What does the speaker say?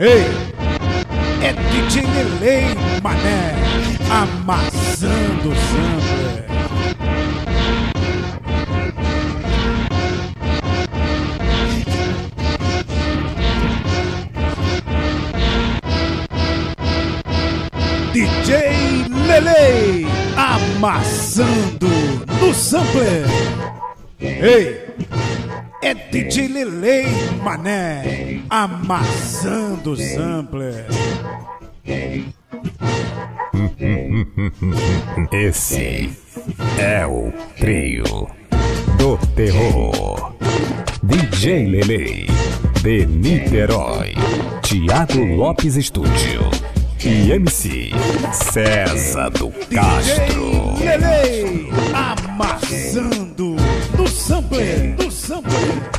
Ei, é DJ Lelei, mané, amassando sampler. DJ Lele amassando no sampler. Ei, é DJ Lele, mané, amassando o sampler. Esse é o trio do terror. DJ Lele, de Niterói, Tiago Lopes Estúdio e MC César do Castro. DJ Lele amassando no sampler, no sampler.